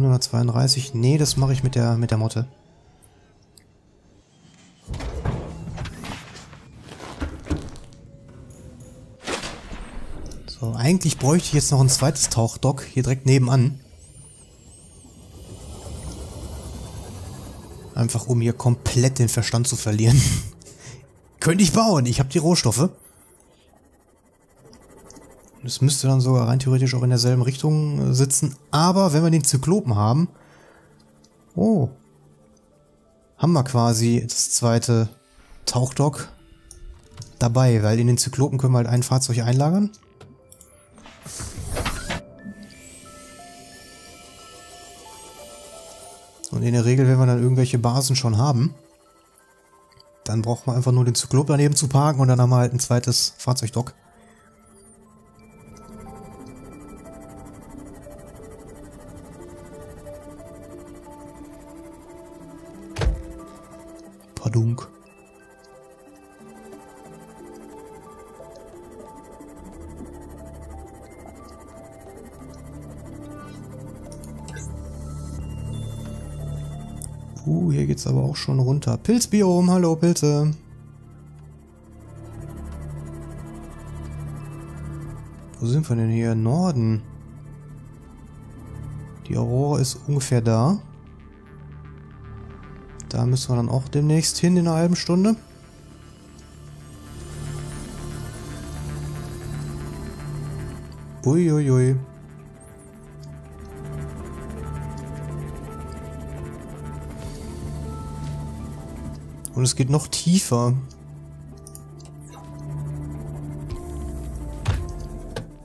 932. Nee, das mache ich mit der, mit der Motte. So, eigentlich bräuchte ich jetzt noch ein zweites Tauchdock hier direkt nebenan. Einfach um hier komplett den Verstand zu verlieren. Könnte ich bauen, ich habe die Rohstoffe. Das müsste dann sogar rein theoretisch auch in derselben Richtung äh, sitzen. Aber wenn wir den Zyklopen haben... Oh. Haben wir quasi das zweite Tauchdock dabei, weil in den Zyklopen können wir halt ein Fahrzeug einlagern. Und in der Regel, wenn wir dann irgendwelche Basen schon haben, dann braucht man einfach nur den Zyklop daneben zu parken und dann haben wir halt ein zweites Fahrzeugdock. Uh, hier geht's aber auch schon runter. Pilzbiom, hallo Pilze. Wo sind wir denn hier? Norden. Die Aurora ist ungefähr da. Da müssen wir dann auch demnächst hin in einer halben Stunde. Uiuiui. Ui, ui. Und es geht noch tiefer.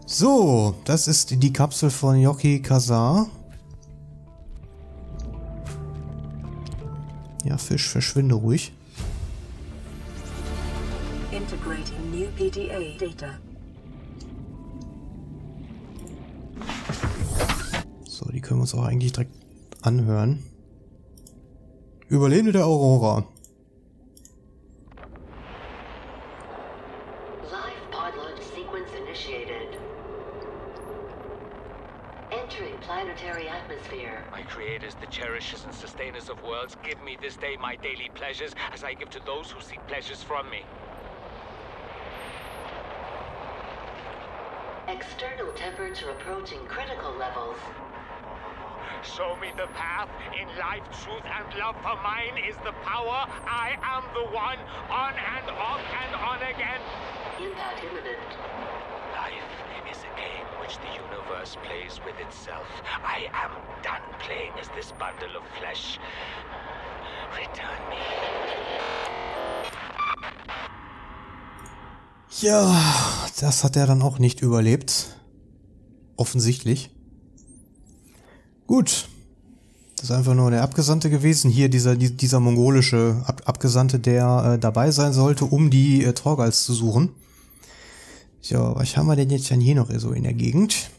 So, das ist die Kapsel von Yoki Kazar. Ja, Fisch, verschwinde ruhig. Integrating new PDA data. So, die können wir uns auch eigentlich direkt anhören. Überlebende der Aurora. My daily pleasures, as I give to those who seek pleasures from me. External temperature approaching critical levels. Show me the path. In life, truth, and love for mine is the power. I am the one, on and off and on again. Impact imminent. Life is a game which the universe plays with itself. I am done playing as this bundle of flesh. Ja, das hat er dann auch nicht überlebt. Offensichtlich. Gut. Das ist einfach nur der Abgesandte gewesen. Hier dieser, dieser mongolische Ab Abgesandte, der äh, dabei sein sollte, um die äh, Torgals zu suchen. So, was haben wir denn jetzt dann hier noch so in der Gegend?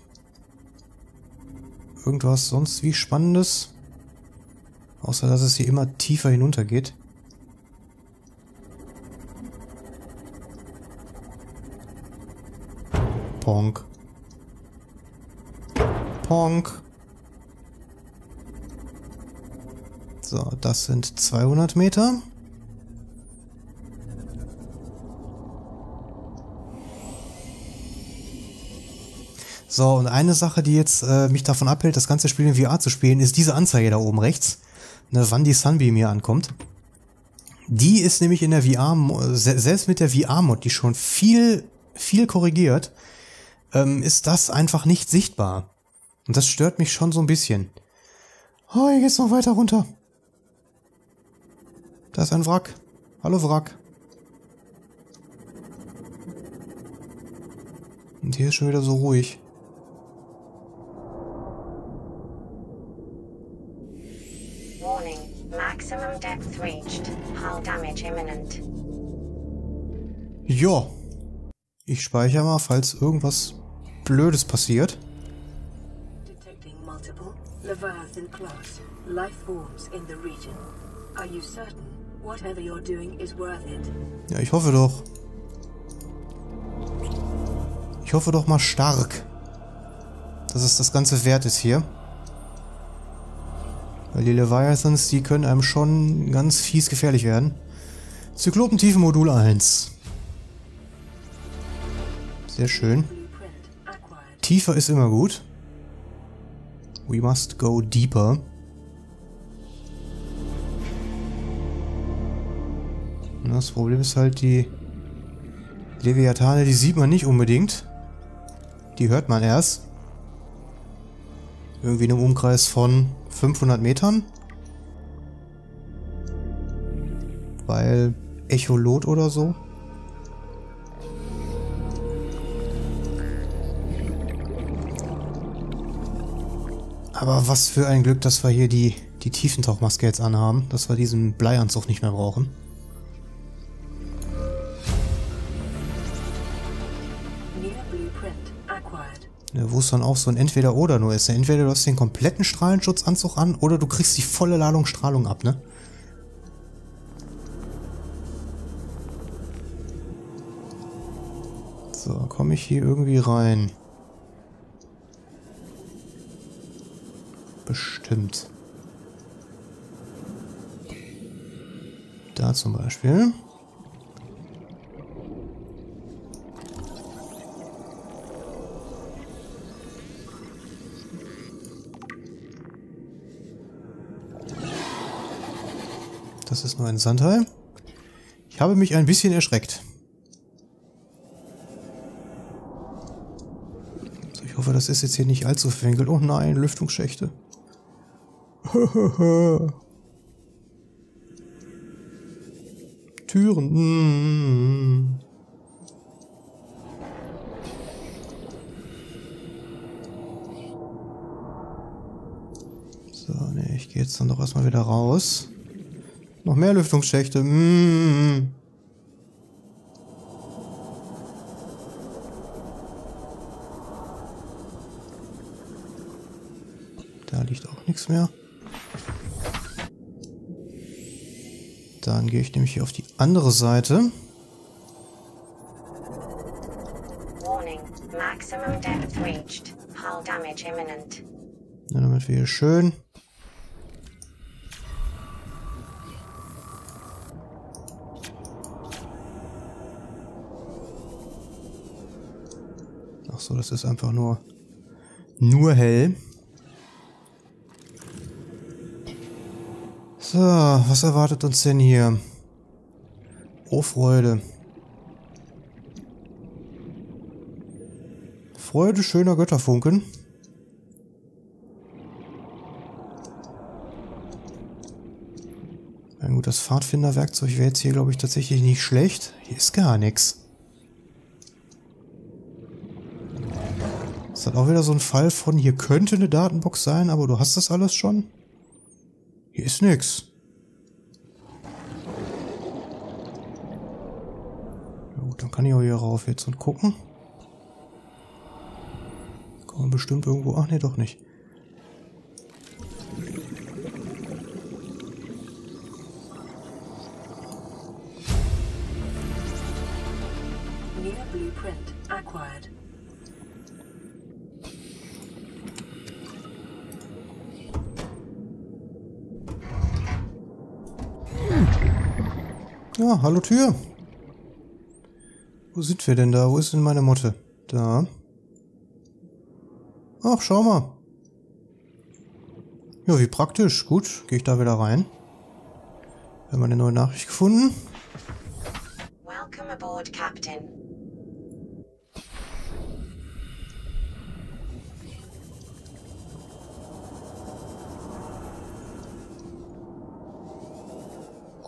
Irgendwas sonst wie Spannendes? Außer, dass es hier immer tiefer hinunter geht. Ponk. Ponk. So, das sind 200 Meter. So, und eine Sache, die jetzt äh, mich davon abhält, das ganze Spiel in VR zu spielen, ist diese Anzeige da oben rechts ne, wann die Sunbeam hier ankommt. Die ist nämlich in der VR, selbst mit der VR-Mod, die schon viel, viel korrigiert, ähm, ist das einfach nicht sichtbar. Und das stört mich schon so ein bisschen. Oh, hier geht's noch weiter runter. Da ist ein Wrack. Hallo Wrack. Und hier ist schon wieder so ruhig. Maximum depth reached. Hull damage imminent. Ja. Ich speichere mal, falls irgendwas Blödes passiert. Detecting multiple Leviathan class life forms in the region. Are you certain whatever you're doing is worth it? Ja, ich hoffe doch. Ich hoffe doch mal stark, dass es das Ganze wert ist hier. Weil die Leviathans, die können einem schon ganz fies gefährlich werden. Zyklopentiefen Modul 1. Sehr schön. Tiefer ist immer gut. We must go deeper. Das Problem ist halt, die Leviathane, die sieht man nicht unbedingt. Die hört man erst. Irgendwie in einem Umkreis von 500 Metern. Weil Echolot oder so. Aber was für ein Glück, dass wir hier die, die Tiefentauchmaske jetzt anhaben, dass wir diesen Bleianzug nicht mehr brauchen. Near blueprint acquired. Ja, Wo es dann auch so ein Entweder-Oder nur ist. Entweder du hast den kompletten Strahlenschutzanzug an oder du kriegst die volle Ladung Strahlung ab, ne? So, komme ich hier irgendwie rein? Bestimmt. Da zum Beispiel. Das ist nur ein Sandhai. Ich habe mich ein bisschen erschreckt. So, ich hoffe, das ist jetzt hier nicht allzu verwinkelt. Oh nein, Lüftungsschächte. Türen. So, ne, ich gehe jetzt dann doch erstmal wieder raus. Noch mehr Lüftungsschächte. Mm. Da liegt auch nichts mehr. Dann gehe ich nämlich hier auf die andere Seite. Warning, maximum depth reached. Hull damage imminent. Ja, damit wir hier schön. Das ist einfach nur nur hell. So, was erwartet uns denn hier? Oh Freude. Freude schöner Götterfunken. Na gut, das Pfadfinderwerkzeug wäre jetzt hier, glaube ich, tatsächlich nicht schlecht. Hier ist gar nichts. Ist das auch wieder so ein Fall von, hier könnte eine Datenbox sein, aber du hast das alles schon? Hier ist nix. Ja gut, dann kann ich auch hier rauf jetzt und gucken. Kann man bestimmt irgendwo... Ach nee, doch nicht. Near blueprint acquired. Ja, hallo Tür. Wo sind wir denn da? Wo ist denn meine Motte? Da. Ach, schau mal. Ja, wie praktisch. Gut, gehe ich da wieder rein. Wir haben eine neue Nachricht gefunden.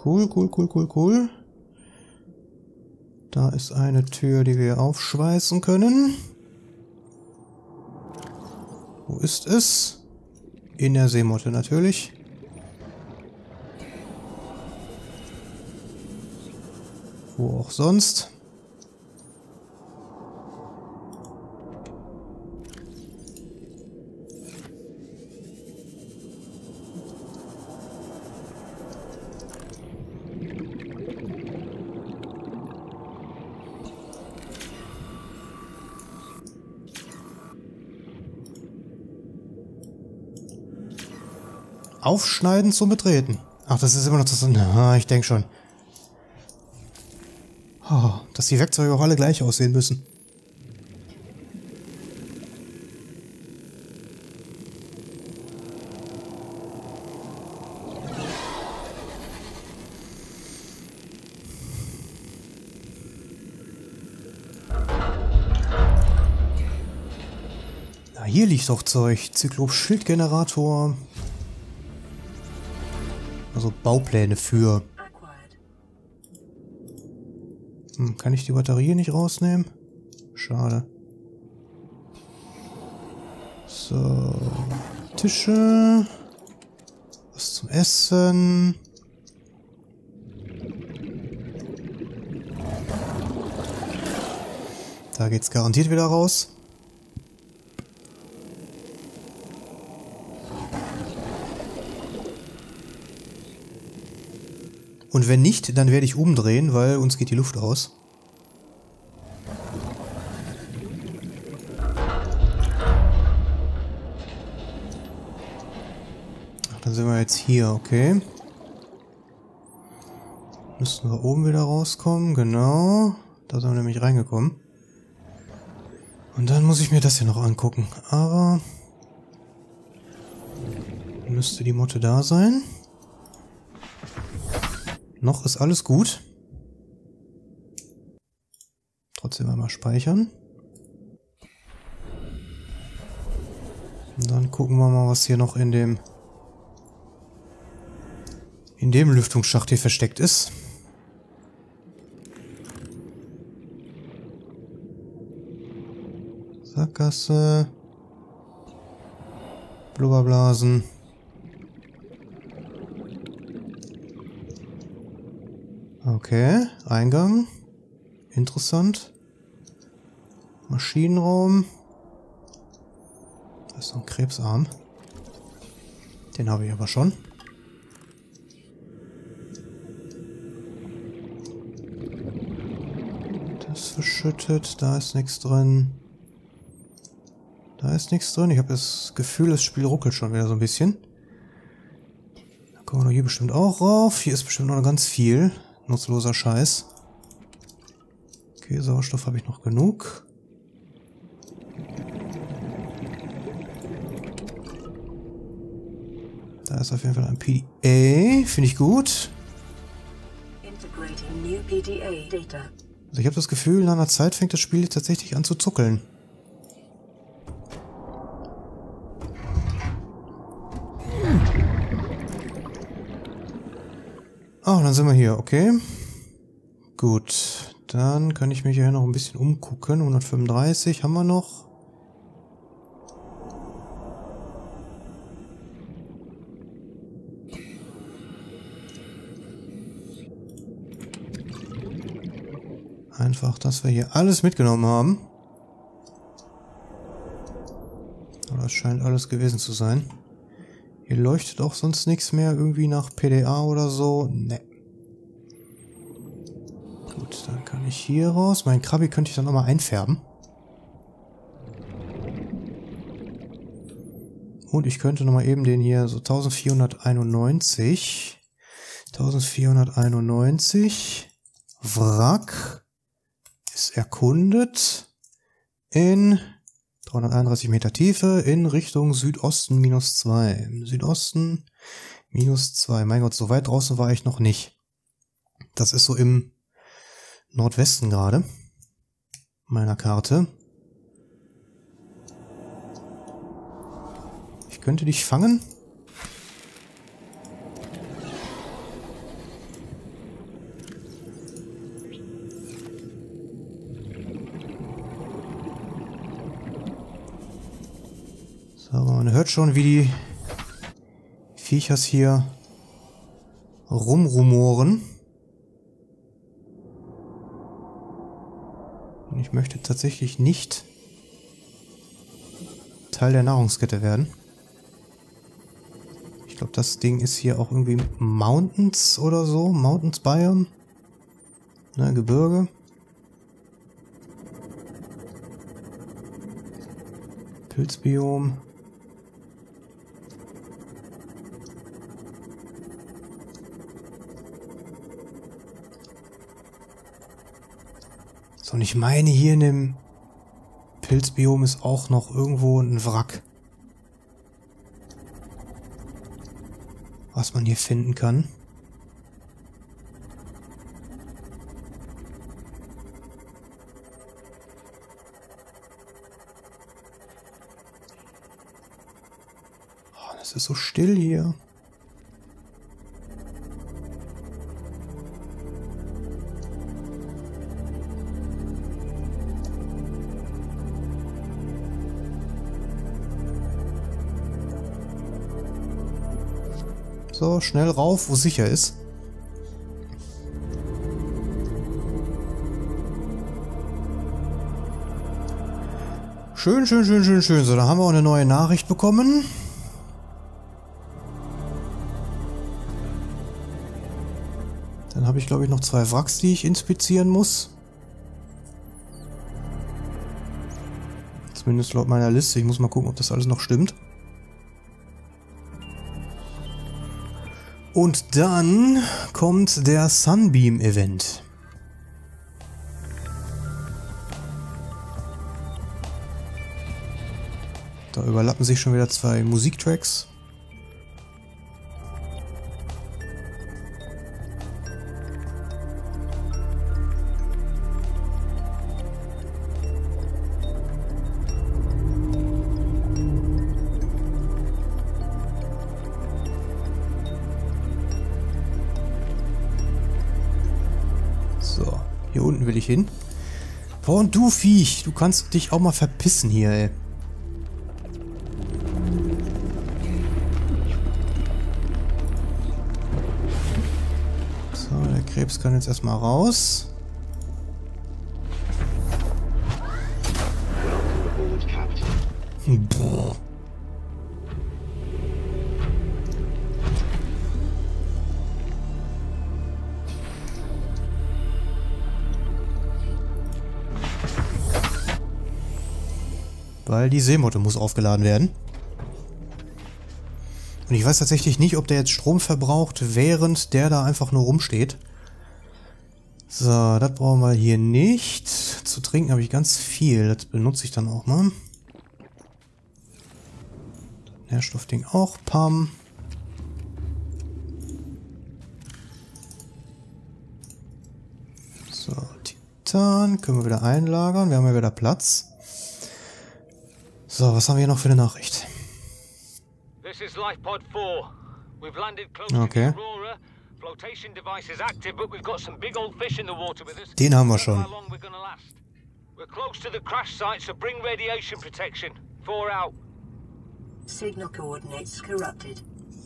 Cool, cool, cool, cool, cool. Da ist eine Tür, die wir aufschweißen können. Wo ist es? In der Seemotte natürlich. Wo auch sonst. Aufschneiden zum Betreten. Ach, das ist immer noch das... Na, ich denke schon. Oh, dass die Werkzeuge auch alle gleich aussehen müssen. Na, hier liegt doch Zeug. Zyklop-Schildgenerator. Also Baupläne für... Hm, kann ich die Batterie nicht rausnehmen? Schade. So. Tische. Was zum Essen. Da geht's garantiert wieder raus. Und wenn nicht, dann werde ich umdrehen, weil uns geht die Luft aus. Ach, dann sind wir jetzt hier, okay. Müssten wir oben wieder rauskommen, genau. Da sind wir nämlich reingekommen. Und dann muss ich mir das hier noch angucken. Aber... Müsste die Motte da sein. Noch ist alles gut. Trotzdem einmal speichern. Und dann gucken wir mal, was hier noch in dem in dem Lüftungsschacht hier versteckt ist. Sackgasse. Blubberblasen. Okay, Eingang. Interessant. Maschinenraum. Da ist noch ein Krebsarm. Den habe ich aber schon. Das verschüttet. Da ist nichts drin. Da ist nichts drin. Ich habe das Gefühl, das Spiel ruckelt schon wieder so ein bisschen. Da kommen wir hier bestimmt auch rauf. Hier ist bestimmt noch ganz viel. Nutzloser Scheiß. Okay, Sauerstoff habe ich noch genug. Da ist auf jeden Fall ein PDA. Finde ich gut. Also ich habe das Gefühl, nach einer Zeit fängt das Spiel tatsächlich an zu zuckeln. Ah, dann sind wir hier, okay. Gut, dann kann ich mich hier noch ein bisschen umgucken. 135 haben wir noch. Einfach, dass wir hier alles mitgenommen haben. Aber das scheint alles gewesen zu sein. Hier leuchtet auch sonst nichts mehr irgendwie nach PDA oder so. Ne. Gut, dann kann ich hier raus. Mein Krabi könnte ich dann nochmal einfärben. Und ich könnte nochmal eben den hier so 1491. 1491. Wrack ist erkundet in 331 Meter Tiefe in Richtung Südosten minus 2. Im Südosten minus 2. Mein Gott, so weit draußen war ich noch nicht. Das ist so im Nordwesten gerade meiner Karte. Ich könnte dich fangen. Man hört schon, wie die Viechers hier rumrumoren. Und ich möchte tatsächlich nicht Teil der Nahrungskette werden. Ich glaube, das Ding ist hier auch irgendwie Mountains oder so. Mountains Biome. Ne, Gebirge. Pilzbiom. So, und ich meine, hier in dem Pilzbiom ist auch noch irgendwo ein Wrack. Was man hier finden kann. Oh, das ist so still hier. So, schnell rauf, wo sicher ist. Schön, schön, schön, schön, schön. So, da haben wir auch eine neue Nachricht bekommen. Dann habe ich, glaube ich, noch zwei Wracks, die ich inspizieren muss. Zumindest laut meiner Liste. Ich muss mal gucken, ob das alles noch stimmt. Und dann kommt der Sunbeam-Event. Da überlappen sich schon wieder zwei Musiktracks. Boah, und du Viech, du kannst dich auch mal verpissen hier, ey. So, der Krebs kann jetzt erstmal raus. Weil die Seemotte muss aufgeladen werden. Und ich weiß tatsächlich nicht, ob der jetzt Strom verbraucht, während der da einfach nur rumsteht. So, das brauchen wir hier nicht. Zu trinken habe ich ganz viel. Das benutze ich dann auch mal. Nährstoffding auch. Pam. So, Titan können wir wieder einlagern. Wir haben ja wieder Platz. So, was haben wir hier noch für eine Nachricht? This is Lifepod 4. We've landed close Okay. to the Aurora. Flotation device is active, but we've got some big old fish in the water with us. Den haben wir schon. How long we're gonna last? We're close to the crash site, so bring radiation protection. Four out. Signal coordinates corrupted.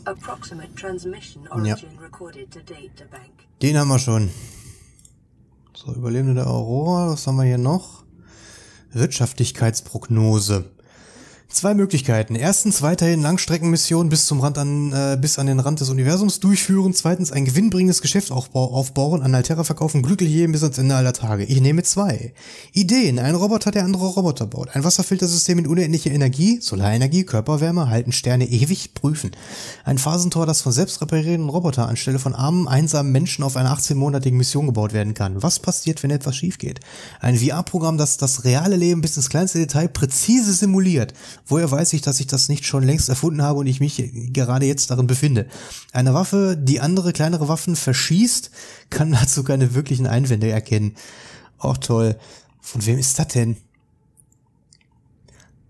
Approximate transmission origin recorded to data bank. Den haben wir schon. So, Überlebende der Aurora. Was haben wir hier noch? Wirtschaftlichkeitsprognose. Zwei Möglichkeiten. Erstens weiterhin Langstreckenmissionen bis zum Rand an, äh, bis an den Rand des Universums durchführen. Zweitens ein gewinnbringendes Geschäft aufbau, aufbauen, an Altera verkaufen, glücklich leben bis ans Ende aller Tage. Ich nehme zwei. Ideen. Ein Roboter, der andere Roboter baut. Ein Wasserfiltersystem mit unendlicher Energie, Solarenergie, Körperwärme, halten Sterne ewig, prüfen. Ein Phasentor, das von selbst reparierenden Roboter anstelle von armen, einsamen Menschen auf einer 18-monatigen Mission gebaut werden kann. Was passiert, wenn etwas schief geht? Ein VR-Programm, das das reale Leben bis ins kleinste Detail präzise simuliert. Woher weiß ich, dass ich das nicht schon längst erfunden habe und ich mich gerade jetzt darin befinde? Eine Waffe, die andere kleinere Waffen verschießt, kann dazu keine wirklichen Einwände erkennen. Auch toll. Von wem ist das denn?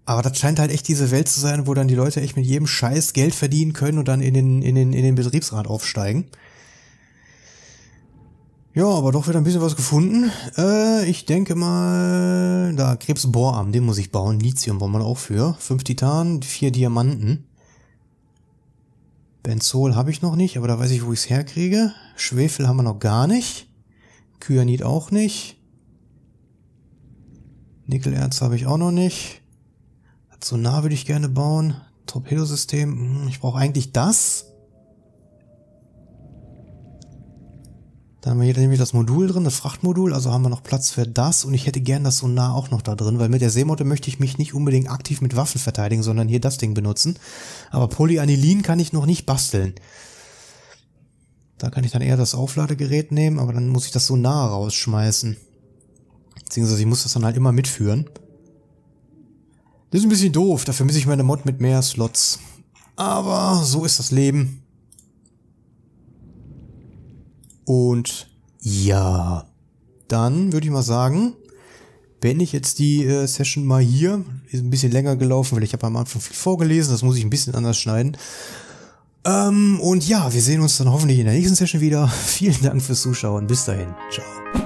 Aber das scheint halt echt diese Welt zu sein, wo dann die Leute echt mit jedem Scheiß Geld verdienen können und dann in den, in den, in den Betriebsrat aufsteigen. Ja, aber doch wieder ein bisschen was gefunden. Äh, ich denke mal, da Krebsbohrarm, den muss ich bauen. Lithium braucht man auch für. Fünf Titan, vier Diamanten. Benzol habe ich noch nicht, aber da weiß ich, wo ich es herkriege. Schwefel haben wir noch gar nicht. Kyanid auch nicht. Nickelerz habe ich auch noch nicht. Sonar würde ich gerne bauen. Torpedosystem. hm, Ich brauche eigentlich das. Dann haben wir hier nämlich das Modul drin, das Frachtmodul, also haben wir noch Platz für das und ich hätte gern das Sonar auch noch da drin, weil mit der Seemotte möchte ich mich nicht unbedingt aktiv mit Waffen verteidigen, sondern hier das Ding benutzen. Aber Polyanilin kann ich noch nicht basteln. Da kann ich dann eher das Aufladegerät nehmen, aber dann muss ich das Sonar rausschmeißen. Beziehungsweise ich muss das dann halt immer mitführen. Das ist ein bisschen doof, dafür misse ich meine Mod mit mehr Slots. Aber so ist das Leben. Und ja, dann würde ich mal sagen, beende ich jetzt die äh, Session mal hier. Ist ein bisschen länger gelaufen, weil ich habe am Anfang viel vorgelesen. Das muss ich ein bisschen anders schneiden. Ähm, und ja, wir sehen uns dann hoffentlich in der nächsten Session wieder. Vielen Dank fürs Zuschauen. Bis dahin. Ciao.